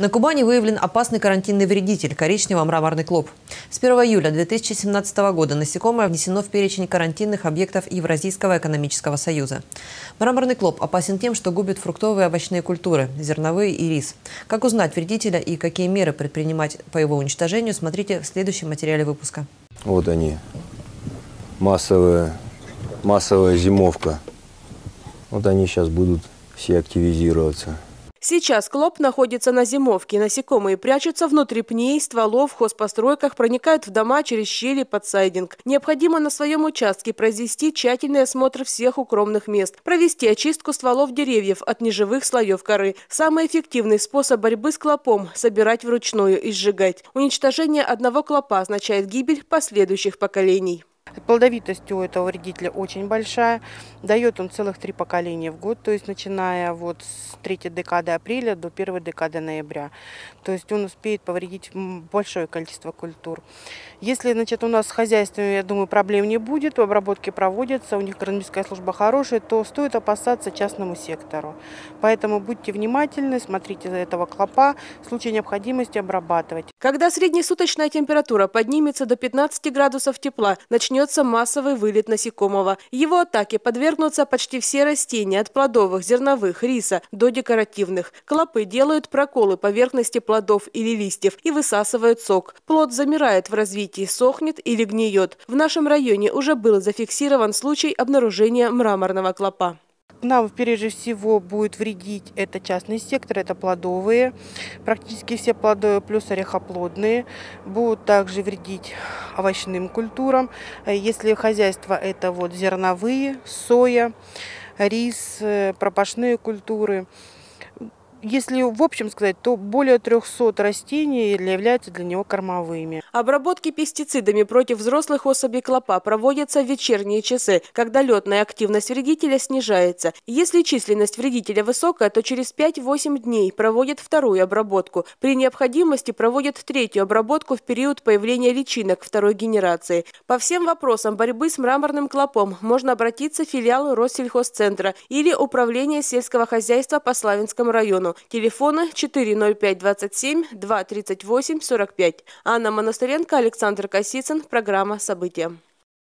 На Кубани выявлен опасный карантинный вредитель – коричнево-мраморный клоп. С 1 июля 2017 года насекомое внесено в перечень карантинных объектов Евразийского экономического союза. Мраморный клоп опасен тем, что губит фруктовые и овощные культуры, зерновые и рис. Как узнать вредителя и какие меры предпринимать по его уничтожению, смотрите в следующем материале выпуска. Вот они, массовая, массовая зимовка. Вот они сейчас будут все активизироваться. Сейчас клоп находится на зимовке. Насекомые прячутся внутри пней, стволов, хозпостройках, проникают в дома через щели под сайдинг. Необходимо на своем участке произвести тщательный осмотр всех укромных мест, провести очистку стволов деревьев от неживых слоев коры. Самый эффективный способ борьбы с клопом – собирать вручную и сжигать. Уничтожение одного клопа означает гибель последующих поколений. Плодовитость у этого вредителя очень большая. Дает он целых три поколения в год, то есть начиная вот с третьей декады апреля до первой декады ноября. То есть он успеет повредить большое количество культур. Если значит, у нас с хозяйством, я думаю, проблем не будет, обработки проводятся, у них агрономическая служба хорошая, то стоит опасаться частному сектору. Поэтому будьте внимательны, смотрите за этого клопа, в случае необходимости обрабатывать. Когда среднесуточная температура поднимется до 15 градусов тепла, начнет начнется массовый вылет насекомого. Его атаке подвергнутся почти все растения, от плодовых, зерновых, риса до декоративных. Клопы делают проколы поверхности плодов или листьев и высасывают сок. Плод замирает в развитии, сохнет или гниет. В нашем районе уже был зафиксирован случай обнаружения мраморного клопа. Нам прежде всего будет вредить это частный сектор, это плодовые, практически все плодовые плюс орехоплодные. Будут также вредить овощным культурам. Если хозяйство это вот зерновые, соя, рис, э, пропашные культуры – если в общем сказать, то более 300 растений являются для него кормовыми. Обработки пестицидами против взрослых особей клопа проводятся в вечерние часы, когда летная активность вредителя снижается. Если численность вредителя высокая, то через 5-8 дней проводят вторую обработку. При необходимости проводят третью обработку в период появления личинок второй генерации. По всем вопросам борьбы с мраморным клопом можно обратиться в филиал Россельхозцентра или Управление сельского хозяйства по Славянскому району телефону. Телефоны 40527 238 45. Анна Монастыренко, Александр Косицын. Программа «События».